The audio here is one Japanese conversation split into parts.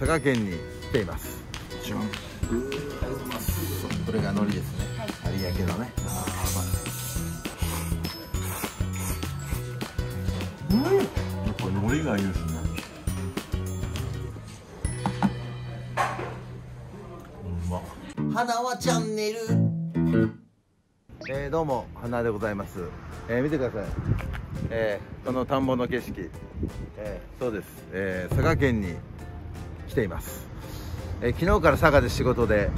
佐賀県に来ています。ジュンこれが海苔ですね、はい、有明のね。うんやっぱ海苔がいいですね。うま。花はチャンネル。えー、どうも花でございます、えー、見てください、えー、この田んぼの景色、えー、そうです、えー、佐賀県に来ています、えー、昨日から佐賀で仕事で、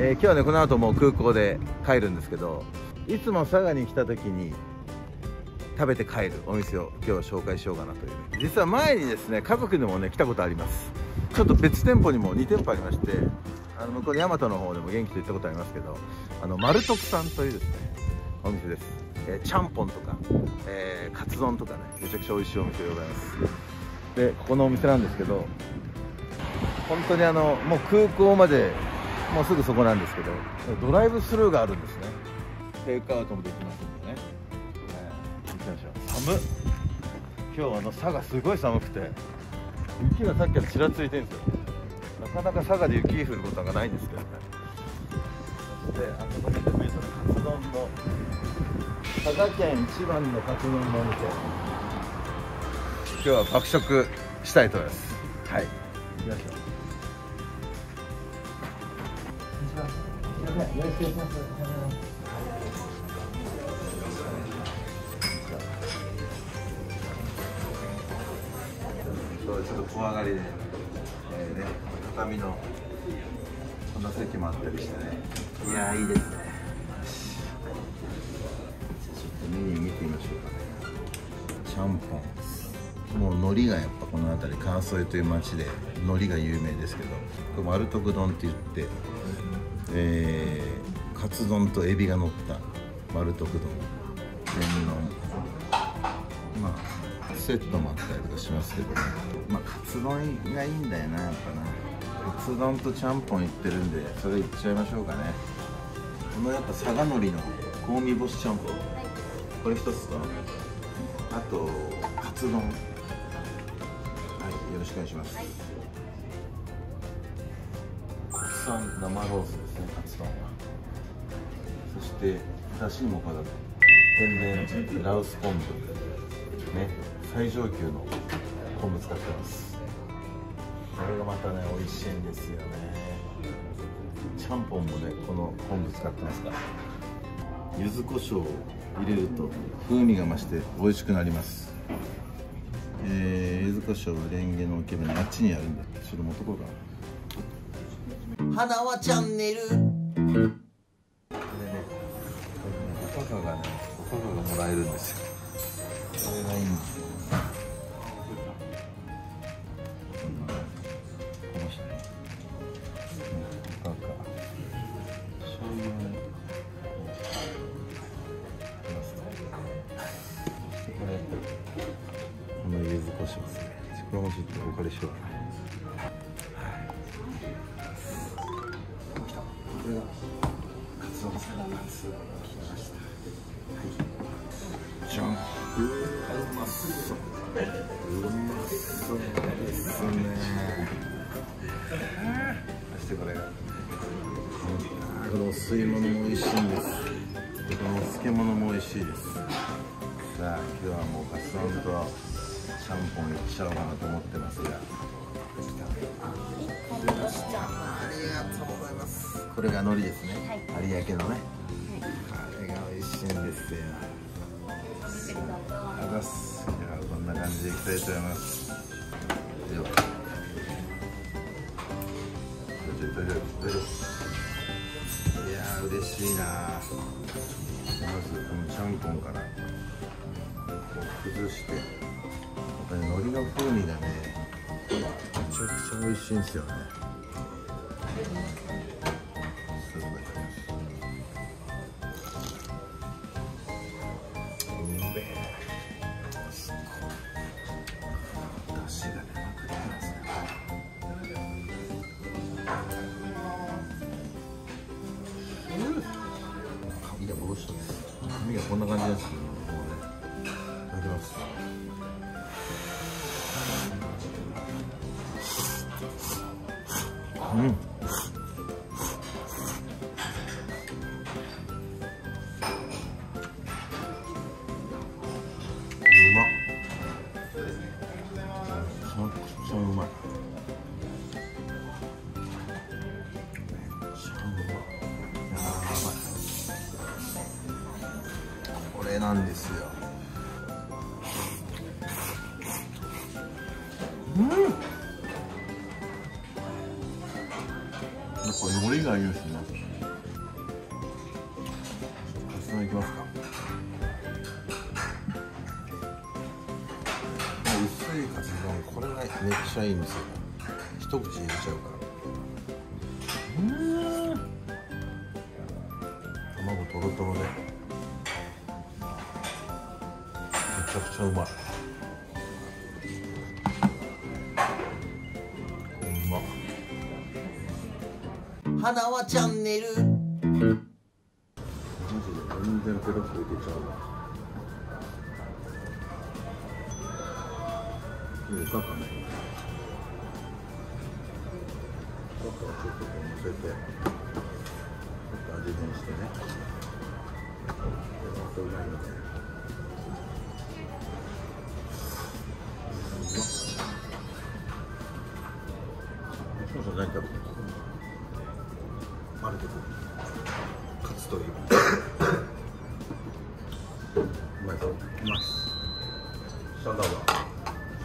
えー、今日はねこの後もう空港で帰るんですけどいつも佐賀に来た時に食べて帰るお店を今日は紹介しようかなという実は前にですね家族でもね来たことあります。ちょっと別店舗にも2店舗ありましてあの向こうに大和の方でも元気と行ったことありますけどあの丸徳さんというですねお店です、え、ちゃんぽんとか、えー、カツ丼とかねめちゃくちゃ美味しいお店でございます。でここのお店なんですけど本当にあのもう空港までもうすぐそこなんですけどドライブスルーがあるんですね。テイクアウトもできますんでね、えー、行きましょう。寒っ。今日あの佐賀すごい寒くて雪がさっきからちらついてるんですよ。なかなか佐賀で雪降ることがないんですけどね。そしてあそこ見てみるとカツ丼の佐賀県一番のカツ丼のお店。今日は爆食したいと思います。はい。行きましょう。よろしくお願いします。ちょっと怖がりで、えー、ね、畳のこんな席もあったりしてね。いやいいですね。ちょっとメニュー見てみましょうかね。ちゃんぽんもう海苔がやっぱこの辺り関西という町で海苔が有名ですけどこれ丸徳丼って言ってえー、カツ丼とエビが乗った丸徳丼。天丼まあセットもあったりとかしますけど、ね、まあカツ丼がいいんだよなやっぱな。カツ丼とちゃんぽんいってるんでそれいっちゃいましょうかね。このやっぱ佐賀のりの香味干しちゃんぽん。これ一つと。あとカツ丼。はいよろしくお願いします。国産生ロース。してだしにもかかる天然ラウス昆布ね最上級の昆布使ってます。これがまたね美味しいんですよね。ちゃんぽんもねこの昆布使ってますから。柚子胡椒を入れると風味が増して美味しくなります。えー、柚子胡椒はレンゲの置物あっちにあるんだ。それ持っとこうかな。花はチャンネルがねおかかがもらえるんですよ。これがいいんですよしますねこれもちょっとお借りしようかな来たこれがカツオさんのカツ来ましたはいじゃん。うまそううまそうですねそしてこれがこのお吸い物も美味しいん。ですこのお漬物も美味しいですさあ今日はもうカツ丼とちゃん。ぽん。いっちゃおうかなと思ってますがありがとうございますこれが海苔ですね、はい、有明のね、あれが美味しいんですよ。あざすじゃあこんな感じでいきたいと思いますではいやー嬉しいなまずこのちゃんぽんからこう崩してやっぱり海苔の風味がねめちゃくちゃ美味しいんですよ。ねうんなんですよ。うん。ぱ海苔がいいですねカツ丼いきますか薄い。カツ丼これがめっちゃいいんですよ。一口入れちゃうからうん卵とろとろで。めちゃくちゃうまい。花はチャンネル。マジで全然ペロッといけちゃうわいいかかねちょっとちょっとこう乗せてちょっと味変してねこれうまいのね何食べてる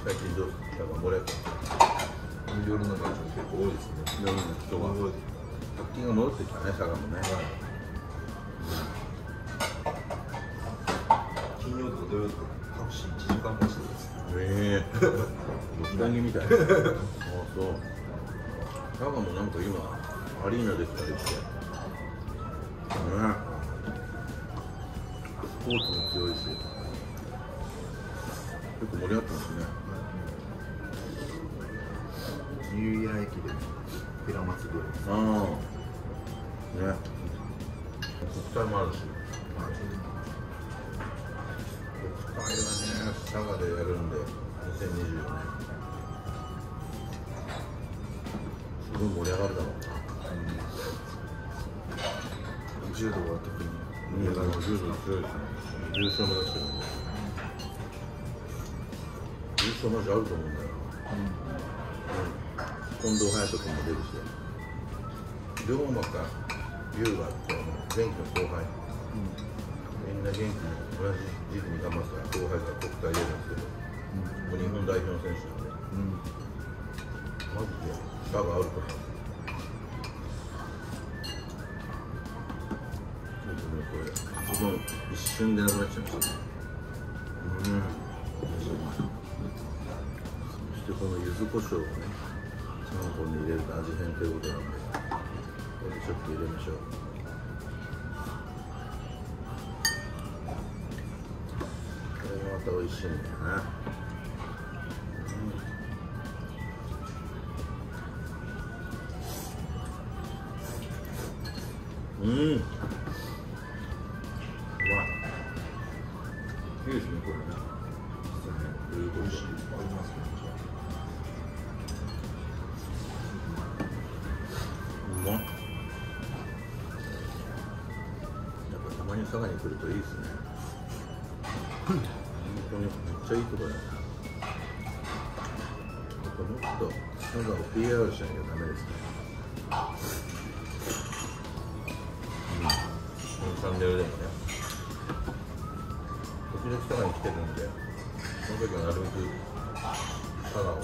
最近どうですか盛り上が夜のバージョン結構多いですね夜の人が活気が戻ってきたね佐賀もね、はい、金曜とか土曜とかタクシー1時間待ちですええー、どきみたいなあそう佐賀もなん。か今アリーナできたりして、ね、スポーツも強いし結構盛り上がってますねニューイヤー駅で寺祭りああ。ね。国体もあるし。国体はね佐賀でやるんで2024年。分盛り上がるだろうな、うん、柔道は特に。盛り上がる柔道強いですね。優勝目指してるんで優勝マジあると思うんだよな、うん、近藤隼人君も出るし龍馬か龍がって前期の後輩、うん、みんな元気に同じ時期に頑張った後輩が国体出るんですけど、うん、日本代表の選手なんで、うん、マジで差があると思う。これ、一瞬でなくなっちゃいました。うん。そしてこの柚子胡椒をね、こに入れると味変ということなんで、ちょっと入れましょう。これがまた美味しいんだよな。うんうん佐賀に来るといいですね。本当にめっちゃいいところだなもっと佐賀を PR しなきゃダメですね。うん。チャンネルでもね。時々佐賀に来てるんでその時はなるべく佐賀を。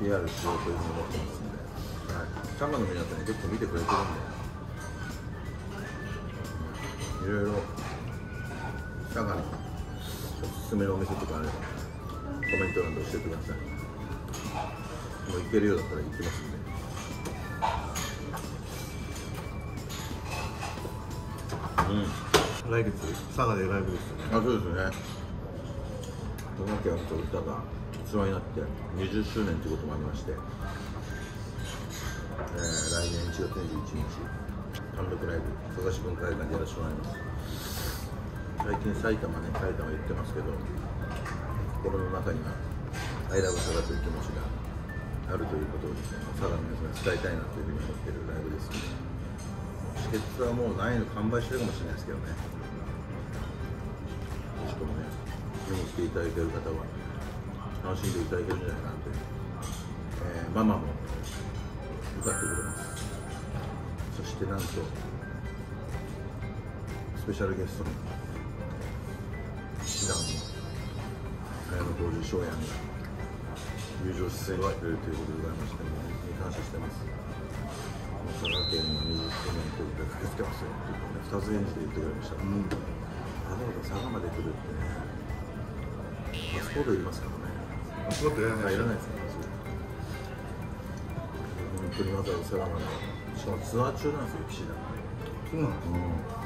PR しようというふうに思ってますんで、はい、佐賀の皆さんに結構見てくれてるんで。いろいろ。佐賀のおすすめのお店とかあればコメント欄で教えてください。もう行けるようだったら行きますんで。うん、来月佐賀でライブですよね。あそうですね。野家と歌が器になって20周年ということもありまして、えー、来年1月21日単独ライブ佐賀市文化会館でやらせてもらいます。最近埼玉ね埼玉言ってますけど心の中には「アイラブ佐賀という気持ちがあるということをですね佐賀の皆さんに伝えたいなというふうに思っているライブですのでチケットはもうないの完売してるかもしれないですけどね。しかもね見に来ていただいている方は楽しんでいただけるんじゃないかなという、えー、ママも歌ってくれます。してなんとスペシャルゲストの師団の綾小路翔也が入場出演してくれるということでございまして本当に感謝してます。佐賀県の20周年というか駆けつけますよ。っていうね二つ返事で言ってくれました、うん、わざわざ佐賀まで来るってねパスポートいりますからね。パスポートいらないですか本当にわざわざ佐賀まで。しかもツアー中なんですよ岸田そうなんですか、うん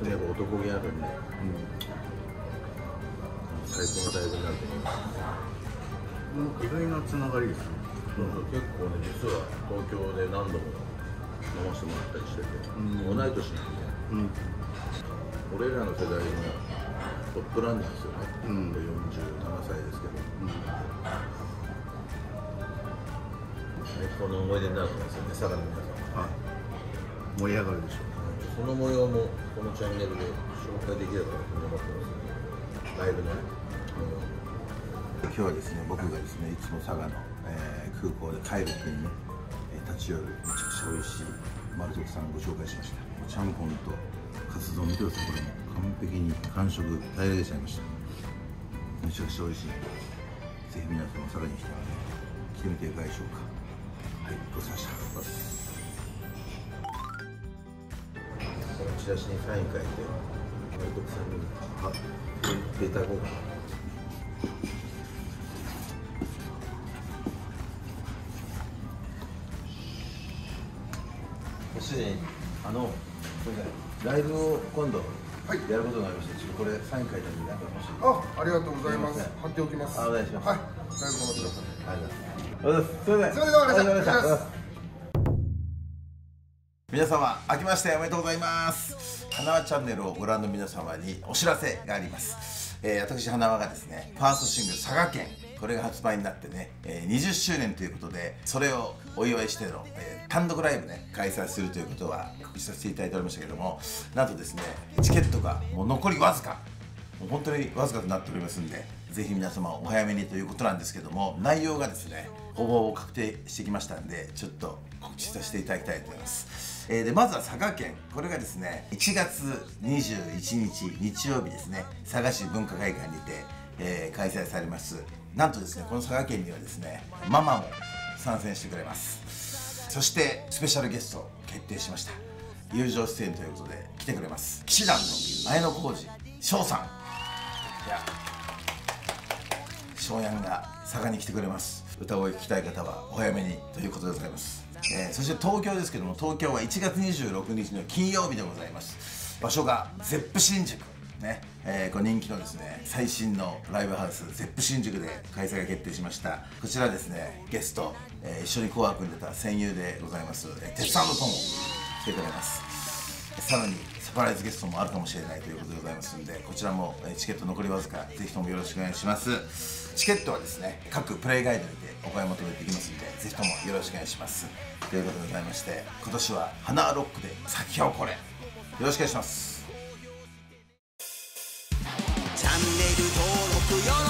やっぱ男気あるんで、うん最高のライブになると思います意外なつながりですね、うん、結構ね実は東京で何度も飲ませてもらったりしてて、うん、同い年なんで、うん、俺らの世代のトップランナーですよね、うん、47歳ですけど、うん、最高の思い出になると思うんですよね佐賀の皆さん、はい、盛り上がるでしょう。その模様もこのチャンネルで紹介できればと思ってますライブね今日はですね僕がですねいつも佐賀の、えー、空港で帰る時にね、えー、立ち寄るめちゃくちゃ美味しい丸徳さんをご紹介しました。ちゃんぽんとカツ丼見てくださいこれも完璧に完食平らげちゃいました。めちゃくちゃ美味しい。ぜひ皆さんも佐賀に来たらね来てみていかがでしょうかはいごちそうさまでしたこのチラシにサイン書いてさんに貼っていただこうかな主人あのライブを今度やることになりまして、ちょっとこれサイン書いてみて欲し。いあありがとうございます。貼っておきます。あお願いします。はい。ライブ頑張ってくださいありがとうござい。ますすみませんすみませんありがとうございました皆様明けましておめでとうございます。花輪チャンネルをご覧の皆様にお知らせがあります。えー、私花輪がですねファーストシングル「佐賀県」これが発売になってね、えー、20周年ということでそれをお祝いしての、えー、単独ライブね開催するということは告知させていただいておりましたけどもなんとですねチケットがもう残りわずか。もう本当にわずかとなっておりますんでぜひ皆様お早めにということなんですけども内容がですねほぼほぼ確定してきましたんでちょっと告知させていただきたいと思います。えー、でまずは佐賀県。これがですね1月21日日曜日ですね。佐賀市文化会館にて、えー、開催されます。なんとですねこの佐賀県にはですねママも参戦してくれます。そしてスペシャルゲスト決定しました。友情出演ということで来てくれます。騎士団の綾野浩二翔さん。いや翔やんが佐賀に来てくれます。歌声聞きたい方はお早めにということでございます。えー、そして東京ですけども東京は1月26日の金曜日でございます。場所がゼップ新宿。ね。えー、こ人気のですね最新のライブハウスゼップ新宿で開催が決定しました。こちらですねゲスト、えー、一緒に紅白に出た戦友でございます、鉄さんの友来てくれます。さらにサプライズゲストもあるかもしれないということでございますんでこちらもチケット残りわずかぜひともよろしくお願いします。チケットはですね各プレイガイドにてお買い求めできますのでぜひともよろしくお願いします。ということでございまして今年は花ロックで咲き誇れ。よろしくお願いします。チャンネル登録よ